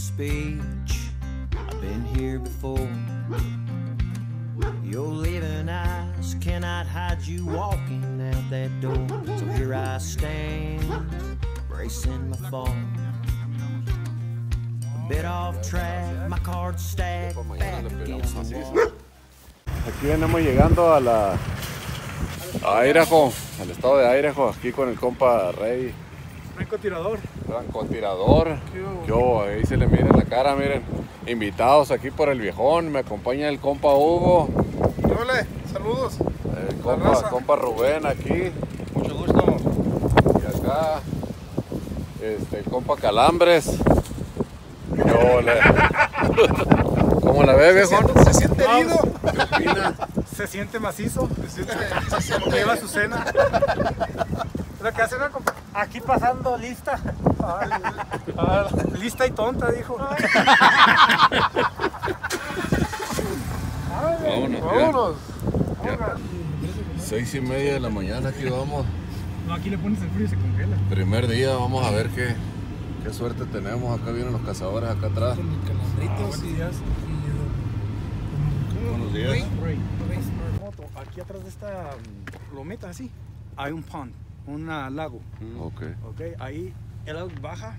speech. I've been here before. Your living eyes cannot hide you walking out that door. So here I stand, bracing my fall. A bit off track, my cards stacked back against the wall. Aquí venimos llegando a la a Idaho, al estado de Idaho, aquí con el compa Rey, Francotirador. francotirador. ¿Qué hubo? Ahí se le mira la cara, miren. Invitados aquí por el viejón, me acompaña el compa Hugo, Hola, saludos. el compa, Rubén aquí, Mucho gusto. y acá este, el compa Calambres. ¿Cómo la ve, viejón? Se siente herido. Se siente macizo. Se siente, lleva su cena. Lo que hace una compa- Aquí pasando lista. Ah, lista y tonta, dijo. Vámonos, Vámonos. ya. Seis y media de la mañana aquí vamos. No, aquí le pones el frío y se congela. Primer día, vamos a ver qué, qué suerte tenemos. Acá vienen los cazadores acá atrás. Buenos días. Buenos días. Aquí atrás de esta mm, lometa así hay un pond, un lago. Ok. Ok, ahí el agua baja,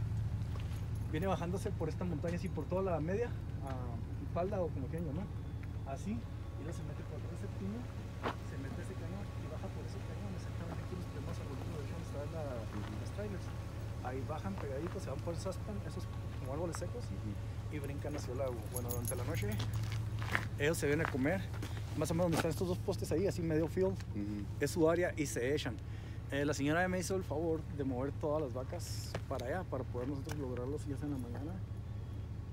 viene bajándose por esta montaña así por toda la media, ah, espalda o como quieran llamar, así, y luego se mete por ese pino, se mete ese cañón y baja por ese cañón, exactamente aquí los tenemos arbolitos de donde están la- los trailers. Ahí bajan pegaditos, se van por esos, esos como árboles secos y brincan hacia el lago. Bueno, durante la noche ellos se vienen a comer, más o menos donde están estos dos postes ahí, así medio field, es su área y se echan. Eh, la señora me hizo el favor de mover todas las vacas para allá para poder nosotros lograrlos ya sea en la mañana.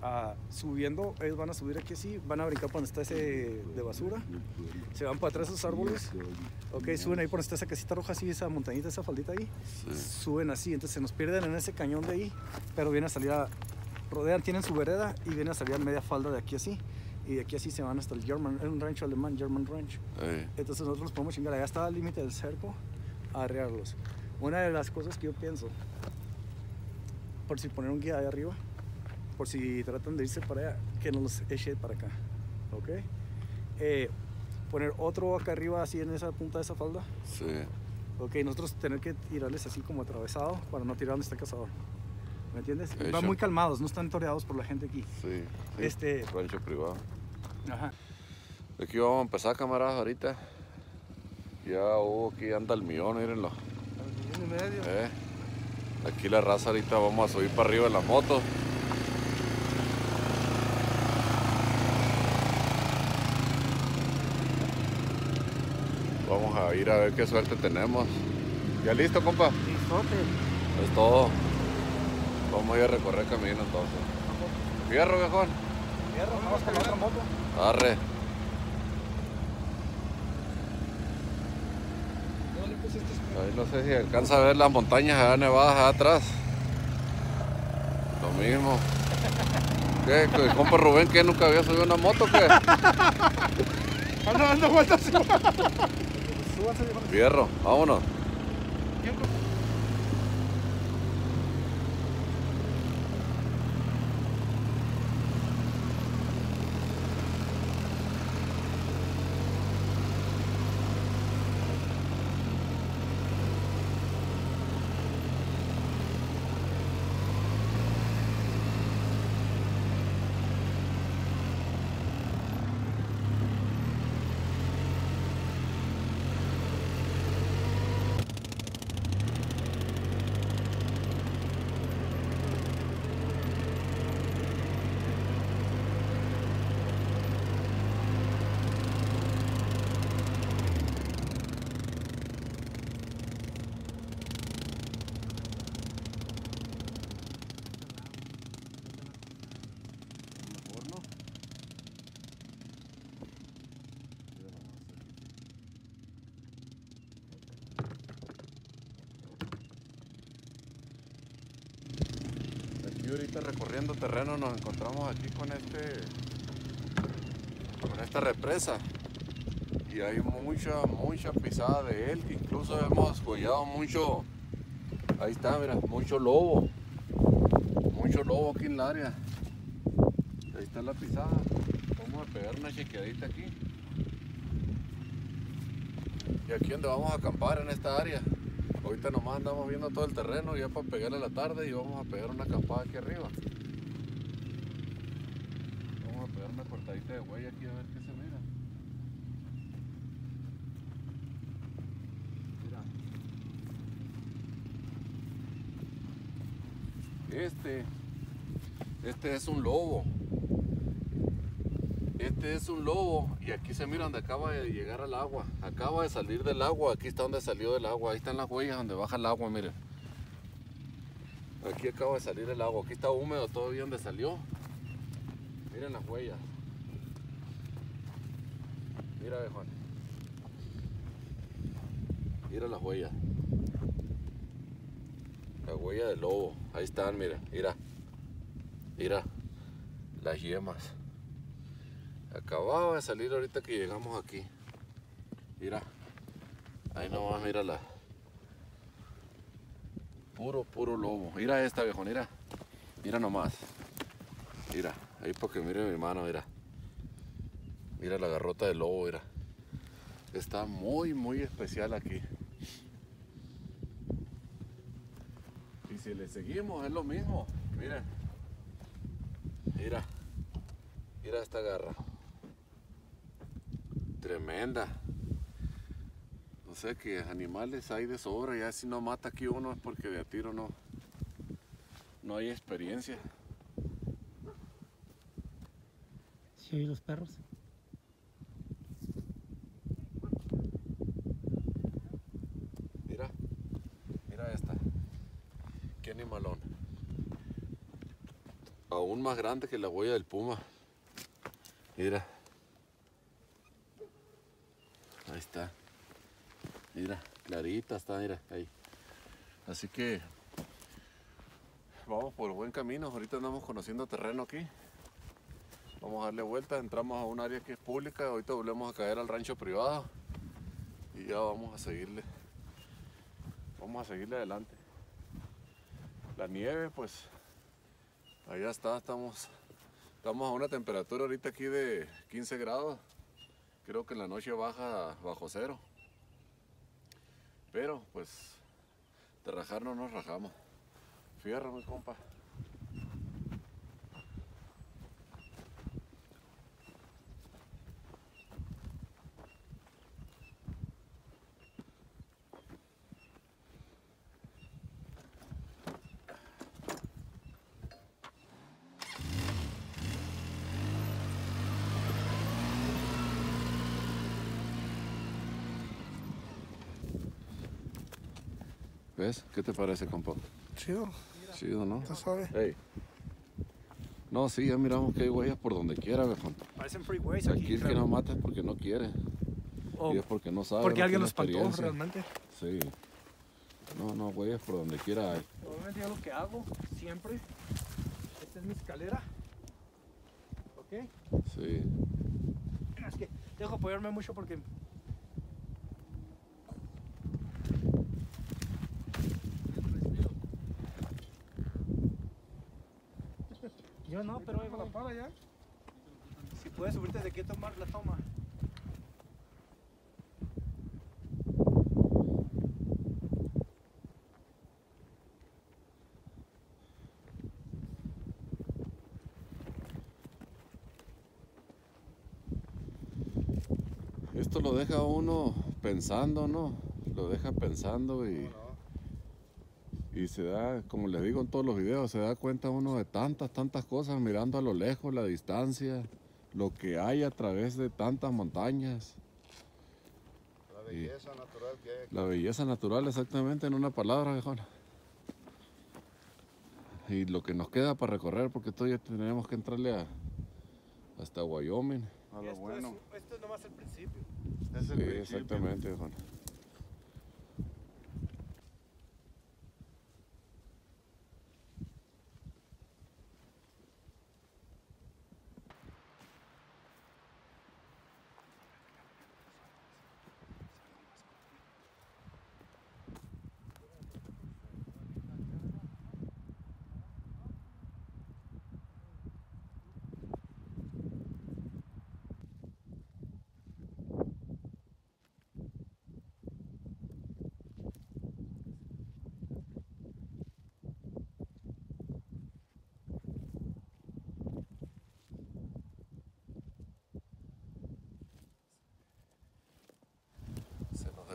Ah, subiendo, ellos van a subir aquí así, van a brincar por donde está ese de basura, se van para atrás esos árboles, ok, suben ahí por donde está esa casita roja así, esa montañita, esa faldita ahí, suben así, entonces se nos pierden en ese cañón de ahí, pero vienen a salir a, rodean, tienen su vereda y vienen a salir a media falda de aquí así, y de aquí así se van hasta el German, es un rancho alemán, German Ranch. Eh, Entonces nosotros los podemos chingar allá hasta el límite del cerco arrearlos. Una de las cosas que yo pienso, por si poner un guía ahí arriba, por si tratan de irse para allá, que nos los eche para acá. ¿Ok? Eh, poner otro acá arriba, así en esa punta de esa falda. sí. Ok, nosotros tener que tirarles así como atravesado para no tirar donde está el cazador. ¿Me entiendes? Hecho. Van muy calmados, no están toreados por la gente aquí. Sí, sí. Este- Rancho privado. Ajá. Aquí vamos a empezar, camaradas, ahorita. Ya hubo aquí anda el millón, mírenlo. Eh, Aquí la raza ahorita vamos a subir para arriba de la moto. Vamos a ir a ver qué suerte tenemos. ¿Ya listo, compa? Es todo. Vamos a ir a recorrer camino entonces. Fierro, viejón. Vamos con la otra moto. Arre. Ahí no sé si alcanza a ver las montañas allá nevadas allá atrás. Lo mismo. ¿Qué? ¿El compa Rubén que nunca había subido una moto? ¿Qué? Anda dando vueltas. Fierro, vámonos. Recorriendo terreno nos encontramos aquí con este con esta represa y hay mucha mucha pisada de él incluso hemos follado mucho ahí está mira mucho lobo mucho lobo aquí en el área Ahí está la pisada. Vamos a pegar una chequeadita aquí. Y aquí donde vamos a acampar en esta área. Ahorita nomás andamos viendo todo el terreno ya para pegarle la tarde y vamos a pegar una acampada aquí arriba. Vamos a pegar una cortadita de huella aquí a ver qué se mira. Mira. Este, este es un lobo. Este es un lobo y aquí se mira donde acaba de llegar al agua. Acaba de salir del agua. Aquí está donde salió del agua. Ahí están las huellas donde baja el agua, miren. Aquí acaba de salir el agua. Aquí está húmedo todavía donde salió. Miren las huellas. Mira, Juan. Mira las huellas. La huella del lobo. Ahí están, mira. Mira. Mira. Las yemas. Acababa de salir ahorita que llegamos aquí. Mira. Ahí nomás, mírala. Puro, puro lobo. Mira esta, viejo, mira. Mira nomás. Mira, ahí porque mire mi mano, mira. Mira la garrota del lobo, mira. Está muy, muy especial aquí. Y si le seguimos, es lo mismo. Miren. Mira. Mira esta garra. Tremenda. No sé qué animales hay de sobra. Ya si no mata aquí uno es porque de a tiro no, no hay experiencia. Sí, los perros. Mira, mira esta. Qué animalón. Aún más grande que la huella del puma. Mira. Ahí Mira, clarita está, mira, ahí. Así que vamos por buen camino. Ahorita andamos conociendo terreno aquí. Vamos a darle vuelta, entramos a un área que es pública, ahorita volvemos a caer al rancho privado y ya vamos a seguirle. Vamos a seguirle adelante. La nieve, pues, allá está, estamos, estamos a una temperatura ahorita aquí de 15 grados. Creo que en la noche baja bajo cero. Pero, pues, de rajar no nos rajamos. Fierro, mi compa. ¿Ves? ¿Qué te parece, compa? Chido, Chido, ¿no? está suave. Ey. No, sí, ya miramos que hay huellas por donde quiera, viejo. Parecen freeways Aquí aquí. el que no mata es porque no quiere. Y es porque no sabe. porque no alguien tiene lo espantó realmente. Sí. No, no, huellas por donde quiera hay. Obviamente yo lo que hago siempre, esta es mi escalera. ¿Ok? Sí. Es que dejo apoyarme mucho porque... Yo no, pero ahí con la pala ya. si puedes subirte de qué tomar la toma. Esto lo deja uno pensando, ¿no? Lo deja pensando y, y se da, como les digo en todos los videos, se da cuenta uno de tantas, tantas cosas mirando a lo lejos, la distancia, lo que hay a través de tantas montañas. La belleza natural que hay aquí. La belleza natural, exactamente, en una palabra, viejona. Y lo que nos queda para recorrer, porque todavía tenemos que entrarle a, hasta Wyoming. A lo esto, bueno. es, esto es nomás el principio. Es el Sí, principio. exactamente, viejona.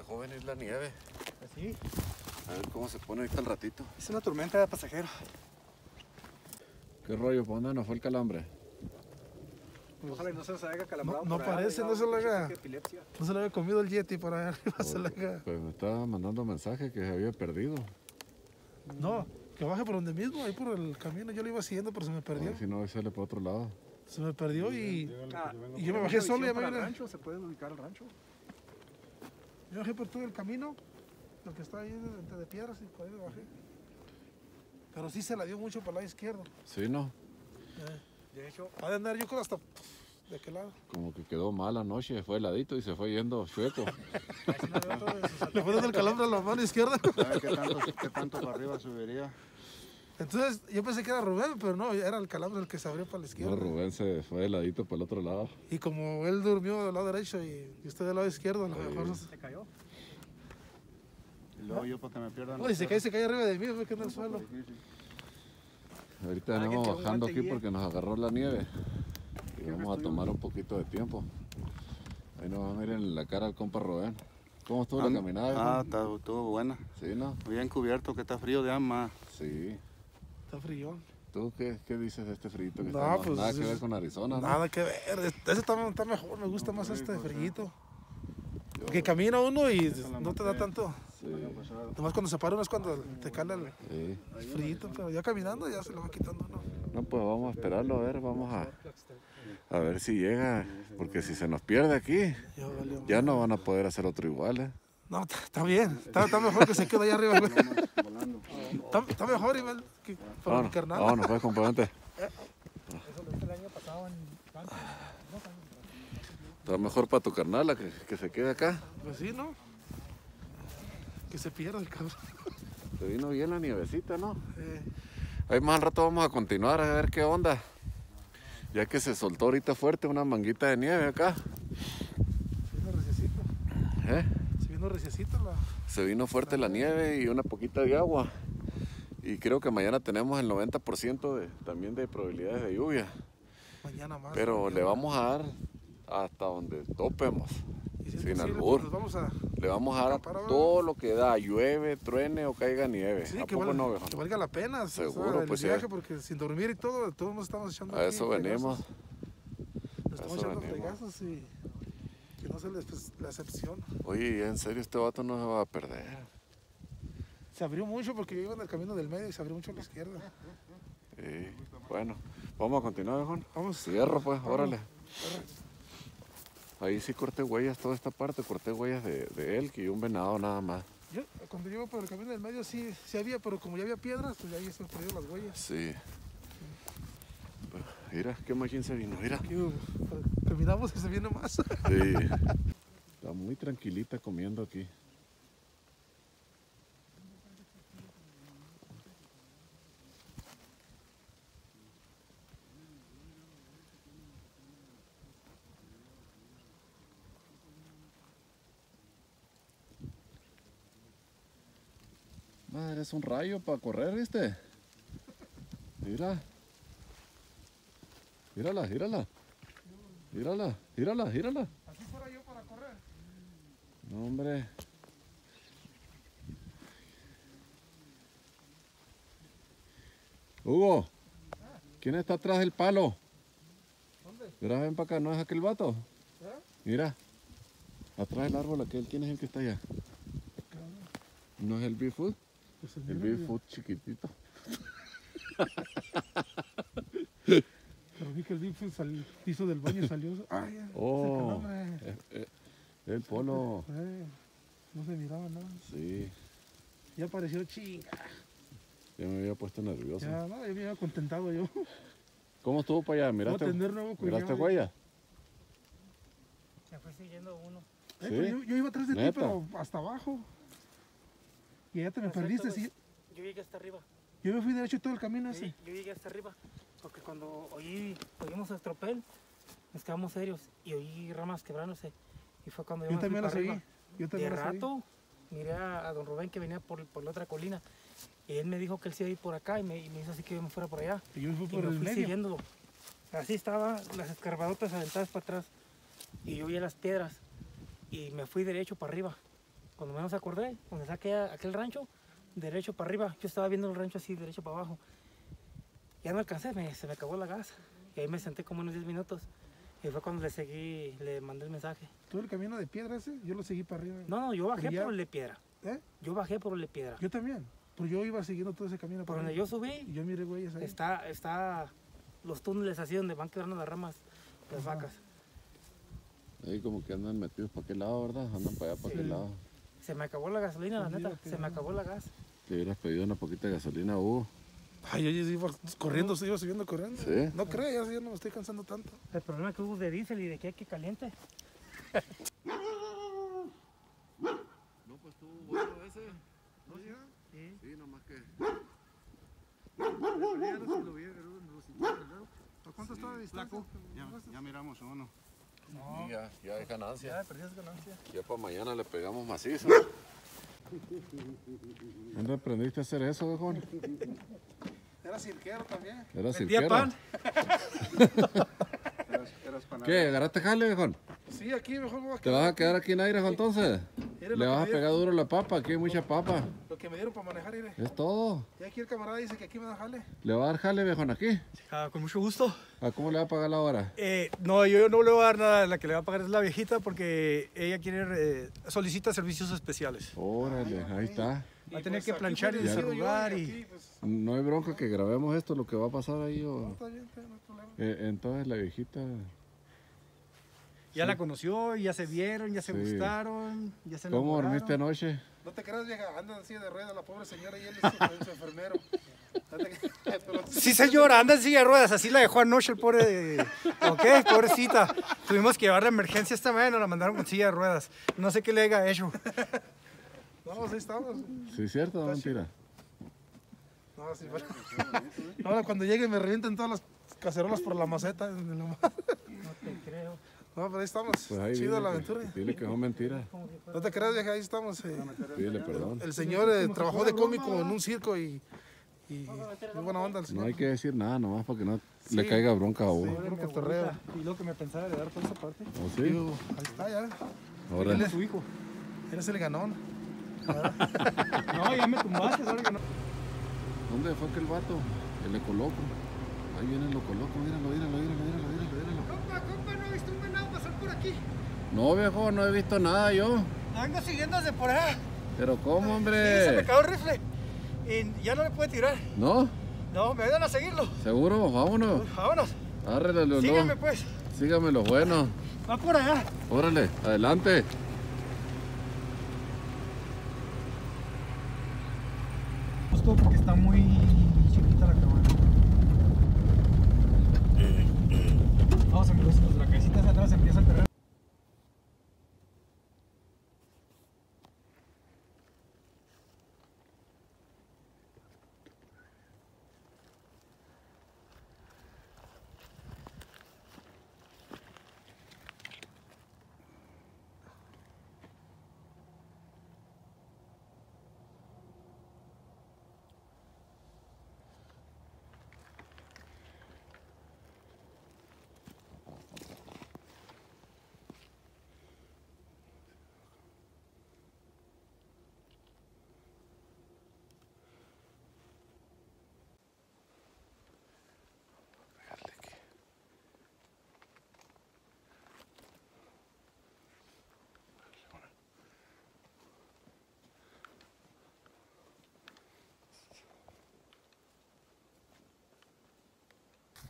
Dejó venir la nieve. Así. A ver cómo se pone ahorita al ratito. Es una tormenta de pasajero. ¿Qué rollo? ¿Para dónde nos fue el calambre? Ojalá y no se nos haya calambrado. no por parece, no se de epilepsia. No se le había comido el Yeti por allá arriba. se le haga- Pues me estaba mandando mensaje que se había perdido. No, que baje por donde mismo, ahí por el camino. Yo lo iba siguiendo, pero se me A perdió. ver si no sale para otro lado. Se me perdió y Ah, Y yo me bajé solo y ya me vine. rancho, se puede ubicar el rancho. Yo bajé por todo el camino. Lo que está ahí entre de piedras y por ahí me bajé. Pero sí se la dio mucho para el lado izquierdo. Sí, ¿no? De hecho, Ha de andar yo creo hasta de aquel lado. Como que quedó mal anoche, fue heladito y se fue yendo chueco. Le dando el calambre a la mano izquierda. ¿Sabe qué tanto, qué tanto para arriba subiría? Entonces yo pensé que era Rubén, pero no, era el calambre el que se abrió para la No, izquierda. Rubén se fue heladito para el otro lado. Y como él durmió del lado derecho y, y usted del lado izquierdo, a lo mejor. Se cayó. Y luego yo para que me pierdan. Uy, se cae, se cae arriba de mí, me quedé en el suelo. Ahorita Alguien venimos que bajando aquí porque nos agarró la nieve. Y que vamos a tomar un poquito de tiempo. Ahí nos vamos a ir en la cara al compa Rubén. ¿Cómo estuvo la caminada? Ah, viejo? está- estuvo buena. Sí, ¿no? Bien cubierto, que está frío de ama. Sí. Está frío. ¿Tú qué, qué dices de este frito que No, está? pues, Nada que ver con Arizona, ¿no? Nada que ver. Ese está, está mejor, me gusta más este frillito. Porque camina uno y no te da tanto. Sí, Nomás cuando se para uno es cuando te cala el sí. pero ya caminando ya se lo va quitando uno. No, pues vamos a esperarlo, a ver, vamos a, a ver si llega, porque si se nos pierde aquí, ya no van a poder hacer otro igual, ¿eh? No, está, bien. Está, mejor que se quede allá arriba, güey. Está, está mejor, igual, que para mi carnal. vámonos, pues, componente. Eso lo hice el año pasado en. Está mejor para tu carnala que, que se quede acá. Pues sí, ¿no? Que se pierda el cabrón. Se vino bien la nievecita, ¿no? Eh, Ahí más al rato vamos a continuar a ver qué onda. Ya que se soltó ahorita fuerte una manguita de nieve acá. se vino reciecito. ¿eh? Se vino reciecito la. Se vino fuerte la nieve y una poquita de agua. Y creo que mañana tenemos el 90% de, también de probabilidades de lluvia. Mañana más. Pero mañana. le vamos a dar hasta donde topemos. Y si es sin albur. pues, nos vamos a. Le vamos a dar todo lo que da, llueve, truene o caiga nieve. Sí, ¿A que, poco valga, no, que valga la pena. o sea, Seguro, el pues, sí. viaje, porque sin dormir y todo, todos nos estamos echando. A aquí eso venimos. Nos estamos eso echando venimos. y sea la, la excepción. Oye, en serio, este vato no se va a perder. Se abrió mucho porque yo iba en el camino del medio y se abrió mucho a la izquierda. Sí. Bueno, vamos a continuar, viejo. Vamos. Cierro, pues, órale. Ahí sí corté huellas, toda esta parte, corté huellas de, de él y un venado nada más. Yo, cuando iba por el camino del medio sí, sí había, pero como ya había piedras, pues ahí se perdido las huellas. Sí. Mira, qué machín se vino, mira. Caminamos y se viene más. Sí. Está muy tranquilita comiendo aquí. Madre, es un rayo para correr, ¿viste? Mira. Mírala, mírala. Mírala, mírala, mírala. Así fuera yo para correr. No, hombre. Hugo, ¿quién está atrás del palo? ¿Dónde? Mira, ven para acá, ¿no es aquel vato? ¿Eh? Mira, atrás del árbol aquel, ¿quién es el que está allá? ¿No es el Bigfoot? Pues El mío, Bigfoot chiquitito. Vi que el sal- hizo del baño y salió. Ay, ya, Oh, calambre. eh, eh, el polo. Eh, no se miraba nada. Sí, Ya apareció chinga. ya me había puesto nervioso. Ya, no, ya me había contentado yo. ¿Cómo estuvo para allá? ¿Miraste, tener nuevo cuñado. ¿miraste huella? Se fue siguiendo uno. Eh, Sí. yo, yo iba atrás de Neta. ti, pero hasta abajo. Y ya te me perdiste. pues, sí. Yo llegué hasta arriba. Yo me fui derecho todo el camino Yo, ese. yo llegué hasta arriba. Porque cuando oí, oímos el tropel, nos quedamos serios. Y oí ramas quebrándose. Y fue cuando yo, Yo me fui también las para. Yo De también oí. rato, miré a, a don Rubén que venía por, por la otra colina. Y él me dijo que él se iba a ir por acá y me, y me hizo así que yo me fuera por allá. Y yo me fui Y por me el fui medio. siguiéndolo. Así estaba, las escarbadotas aventadas para atrás. Y yo vi las piedras. Y me fui derecho para arriba. Cuando menos acordé, cuando saqué aquel rancho, derecho para arriba, yo estaba viendo el rancho así, derecho para abajo. Ya no alcancé, me- se me acabó la gas. Y ahí me senté como unos 10 minutos. Y fue cuando le seguí, le mandé el mensaje. Todo el camino de piedra ese, yo lo seguí para arriba. No, no, yo bajé Pero ya- por el de piedra. ¿Eh? Yo bajé por el de piedra. Yo también. Pues yo iba siguiendo todo ese camino Por donde yo subí, Y yo miré güeyes ahí. está, está los túneles así donde van quebrando las ramas, las Ajá. vacas. Ahí como que andan metidos para aquel lado, ¿verdad? Andan para allá, para aquel lado. Se me acabó la gasolina, la Pues neta. Se me no. acabó la gas. Te hubieras pedido una poquita de gasolina, Hugo. Ay, yo ya iba corriendo, iba subiendo corriendo. Sí. No creo, ya, no me estoy cansando tanto. El problema es que hubo de diésel y de que hay que caliente. No, pues estuvo bueno ese. Sí, nomás que. ¿A cuánto estaba de distancia? Ya, ya miramos uno. Sí, ya, ya hay ganancia. Ya perdías ganancia. Ya para mañana le pegamos macizo. ¿Dónde aprendiste a hacer eso, viejón? Era cirquero también. Era cirquero. pan. Eras, eras panadero. ¿Qué? ¿Agarraste jale, viejón? Sí, aquí mejor me voy a ¿Te vas a quedar aquí en aire entonces? Mire Le vas a pegar duro la papa, aquí hay mucha papa. Lo que me dieron para manejar, mire. Es todo. Y aquí el camarada dice que aquí me da jale. ¿Le va a dar jale, viejón, aquí? Ah, con mucho gusto. ¿A cómo le va a pagar la hora? Eh, no, yo no le voy a dar nada, la que le va a pagar es la viejita porque ella quiere, eh, solicita servicios especiales. Órale, ahí está. Va a tener pues que planchar y desarrugar y... aquí, pues, No hay bronca que grabemos esto, lo que va a pasar ahí. no, O... está bien, está bien, no hay problema. Eh, entonces la viejita... Ya la conoció, ya se vieron, ya se Sí. gustaron, ya se ¿Cómo dormiste anoche? No te creas, vieja, anda así de rueda la pobre señora y él es su, su enfermero. Sí, señora, anda en silla de ruedas, así la dejó anoche el pobre... ¿Ok? Pobrecita. Tuvimos que llevarla a emergencia esta mañana, la mandaron con silla de ruedas. No sé qué le haya hecho. No, ahí estamos. ¿Sí cierto o mentira? No, sí, pero- Ahora cuando llegue me revienten todas las cacerolas por la maceta. en el mar. No te creo. No, pero ahí estamos. Pues ahí Chido dile la que- aventura. Dile que no es mentira. No te creas, vieja, ahí estamos. eh. Pídele perdón. El señor eh, trabajó de cómico en un circo y, y muy buena onda el No señor. hay que decir nada, nomás para que no le Sí. caiga bronca a. Puro cotorreo. Y lo que me pensaba de dar por esa parte. ¿O sí? Digo, Ahí está ya. Ahora, Él es su hijo. Eres el ganón. No, ya me tumbaste, que no. ¿dónde fue aquel vato? El ecoloco. Ahí viene el ecoloco, míralo, míralo, míralo, míralo, míralo, míralo. Compa, compa, no he visto un venado pasar por aquí. No, viejo, no he visto nada yo. Vengo siguiendo desde por allá. Pero ¿cómo, Sí, se me hombre? cayó el rifle. Y ya no le puede tirar. ¿No? No, me ayudan a seguirlo. ¿Seguro? Vámonos. Vámonos. Árrele, no. Sígueme pues. Sígame lo bueno. Va por allá. Órale, adelante. Justo porque está muy chiquita la cabaña. Vamos amigos, pues la casita de atrás empieza el terreno.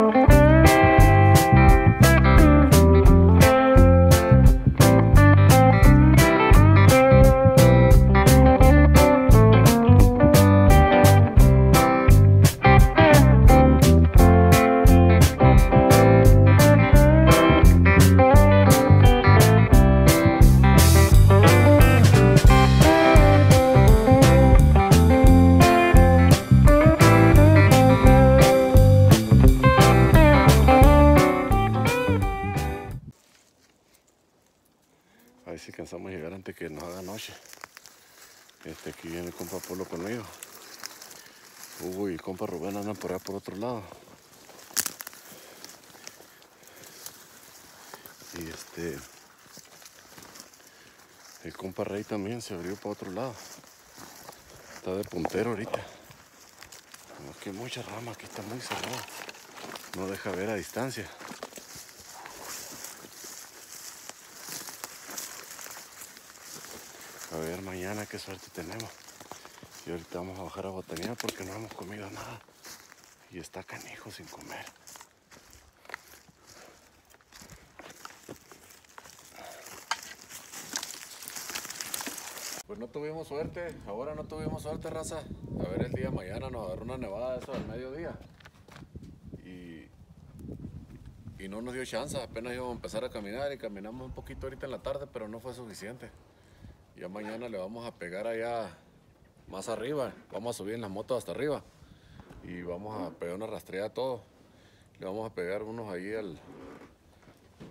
A que nos haga noche. Este, aquí viene el compa Polo conmigo. Hugo y compa Rubén andan por allá por otro lado. Y este. El compa Rey también se abrió para otro lado. Está de puntero ahorita. Como que hay mucha rama, aquí está muy cerrado. No deja ver a distancia. A ver mañana qué suerte tenemos. Y ahorita vamos a bajar a botanía porque no hemos comido nada. Y está canijo sin comer. Pues no tuvimos suerte, ahora no tuvimos suerte, raza. A ver, el día de mañana nos agarró una nevada, eso al mediodía. Y, y no nos dio chance, apenas íbamos a empezar a caminar y caminamos un poquito ahorita en la tarde, pero no fue suficiente. Ya mañana le vamos a pegar allá más arriba, vamos a subir en las motos hasta arriba y vamos a pegar una rastreada a todo. Le vamos a pegar unos ahí al,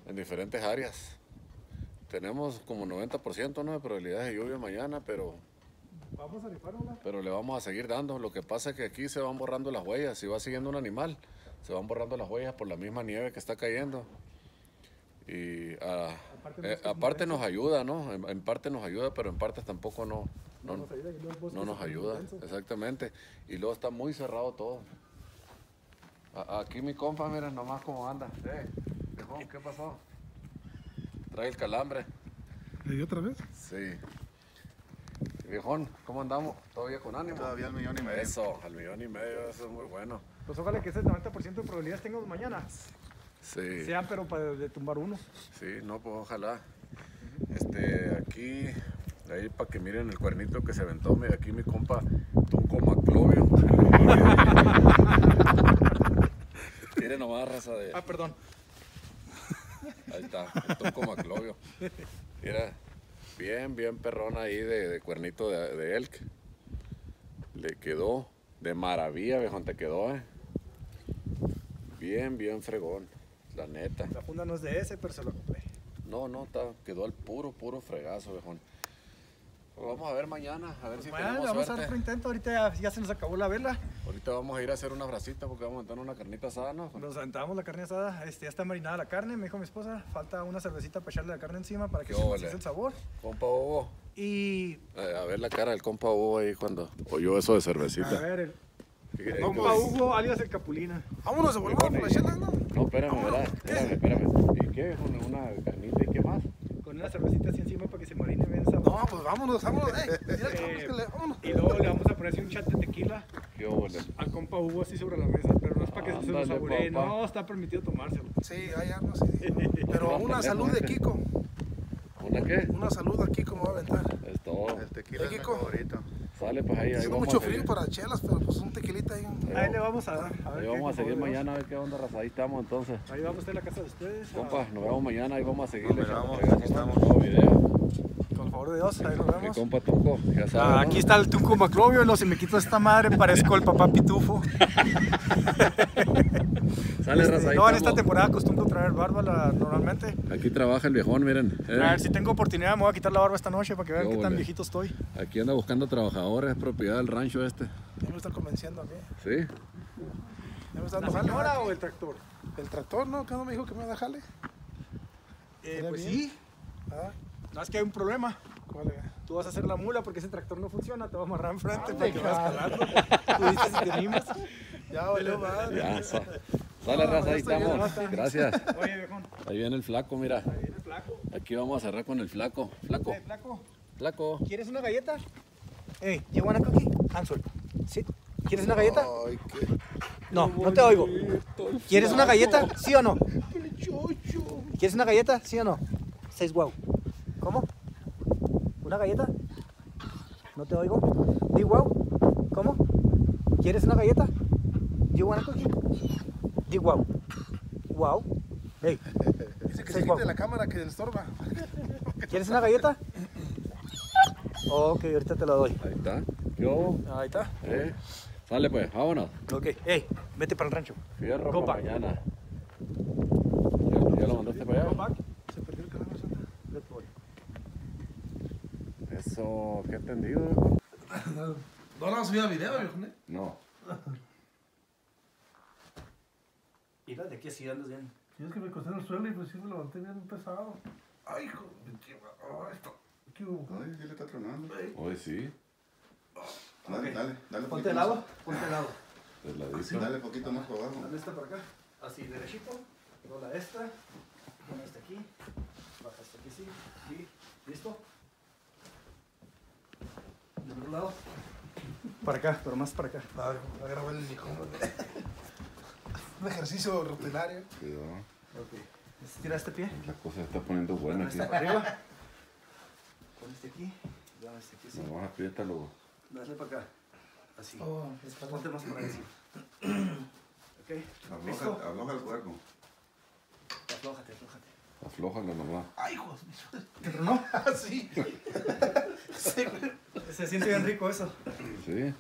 en diferentes áreas. Tenemos como 90% ¿no? de probabilidades de lluvia mañana, pero, Vamos a rifar una. pero le vamos a seguir dando. Lo que pasa es que aquí se van borrando las huellas. Si va siguiendo un animal, se van borrando las huellas por la misma nieve que está cayendo. Y ah, Aparte eh, nos aparte nos ayuda, ¿no? En, en parte nos ayuda, pero en parte tampoco no, no, nos ayuda no nos ayuda. Exactamente. Y luego está muy cerrado todo. A- aquí mi compa, mira nomás cómo anda. Eh, viejón, ¿qué pasó? Trae el calambre. ¿Le dio otra vez? Sí. Viejón, ¿cómo andamos? ¿Todavía con ánimo? Todavía al millón y medio. Eso, al millón y medio, eso es muy bueno. Pues ojalá que ese 90% de probabilidades tengamos mañana. Sí, Sean, pero para de tumbar uno. sí, no, pues ojalá. Este, aquí, ahí para que miren el cuernito que se aventó, mira, aquí mi compa Tunco Maclovio. Miren nomás, raza de... Ah, perdón. Ahí está, el Tunco Maclovio. Mira, bien, bien perrón ahí de, de cuernito de, de elk. Le quedó de maravilla, viejón, te quedó, eh. Bien, bien fregón, la neta. La funda no es de ese, pero se lo compré. No, no, está, quedó al puro, puro fregazo, viejón. Pues vamos a ver mañana, a ver si Bueno, tenemos vamos a dar suerte. otro intento. Ahorita ya, ya se nos acabó la vela. Ahorita vamos a ir a hacer una bracita porque vamos a montar una carnita asada, ¿no? Nos aventamos la carne asada. Este, ya está marinada la carne, me dijo mi esposa. Falta una cervecita para echarle la carne encima para que se hace el sabor. Compa Hugo. Y Eh, A ver la cara del compa Hugo ahí cuando oyó eso de a cervecita. ver, el ¿Qué- qué- compa Hugo, alias el Capulina. Vámonos, volvamos por la chela, ¿no? No, espérame, ¿verdad? Espérame, espérame. ¿Y qué? Una, una carnita y qué más? Con una cervecita así encima para que se marine bien sabor. No, pues vámonos, vámonos. Eh, mira, Eh, vámonos. Y luego le vamos a poner así un chat de tequila ¿Qué óvole? al compa Hugo así sobre la mesa, pero no es para que se lo saboree. papá. No, está permitido tomárselo. Sí, allá no sé. Pero No, una salud de. Kiko. ¿Una qué? Una salud a Kiko me va a aventar. Es todo. El tequila es mi favorito. Sale pues ahí, ahí vamos mucho a frío para chelas, pero pues un tequilita ahí. Ahí le vamos a dar. A ver Ahí qué, vamos a seguir mañana a ver qué onda, raza. Ahí estamos entonces. Ahí vamos a estar en la casa de ustedes. a- Compa, nos vemos mañana, ahí vamos a seguir. Nos fregazo aquí estamos. video. Favor de Dios, ahí nos Mi vemos. compa Tunco, ya Ah, aquí está el Tunco Maclovio, no, si me quito esta madre parezco el papá Pitufo. Sale, raza, ahí no, en esta temporada acostumbro traer barba la- normalmente. Aquí trabaja el viejón, miren. eh. A ver, si tengo oportunidad me voy a quitar la barba esta noche para que vean Qué qué tan viejito estoy. Aquí anda buscando trabajadores, es propiedad del rancho este. Ya me está convenciendo a mí. ¿Sí? Ya me está ¿La o el tractor? El tractor, ¿no? ¿Qué no me dijo que me jale? Eh, ¿Está pues bien? sí, Ah, no es que hay un problema. Tú vas a hacer la mula porque ese tractor no funciona, te va a amarrar enfrente para que vayas jalando. Tú dices si te animas. Ya valió madre. Ya, Sale, raza, ahí estamos. Gracias. Oye, viejón, Ahí viene el flaco, mira. ahí viene el flaco. Aquí vamos a cerrar con el flaco. Flaco, Eh, flaco, flaco. ¿quieres una galleta? Hey, you want a cookie? Answer. Sí. ¿Quieres una galleta? Ay, qué. No, no te oigo. ¿Quieres una galleta? ¿Sí o no? ¿Quieres una galleta? ¿Sí o no? Seis wow. ¿Una galleta? No te oigo. Di wow. ¿Cómo? ¿Quieres una galleta? You want a cookie? Di wow. Wow. Hey, Dice que Sí, se Juan. quite la cámara que le estorba. ¿quieres una galleta? Ok, ahorita te la doy. Ahí está. ¿Qué hubo? Ahí está. Eh, Sale pues, vámonos. Ok, hey, vete para el rancho. Fierro Go para mañana. ¿Ya, ya lo mandaste para allá? Se perdió el calamar. Eso, ¿qué entendido, viejo? No lo han subido a video, viejo. No. Mira, de aquí así andas bien. Sí, es que me acosté en el suelo y pues sí me levanté bien pesado. Ay, hijo. Ay, esto. ¿Qué hubo? Ay, sí le está tronando. Hoy sí, Dale, Ok. dale, dale. Ponte el lado, ponte el lado. del ladito. Sí, dale poquito más para abajo. Dale esta para acá. Así, derechito. Luego la esta. Pon esta aquí. Baja esta aquí, sí. Y listo. Del otro lado. Para acá, pero más para acá. A ver, a grabar el hijo. Un ejercicio rutinario. Cuidado, Ok. Estira este pie. la cosa se está poniendo buena Pon aquí. este para arriba. Pon este aquí. Dame este aquí, sí. No, más apriétalo. Dale para acá. Así. Oh, Ponte más para allá. Ok. Afloja, Listo. afloja el cuerpo. Aflójate, aflójate. Aflójalo nomás. Ay, hijo. ¿Te tronó? Se siente bien rico eso. Sí.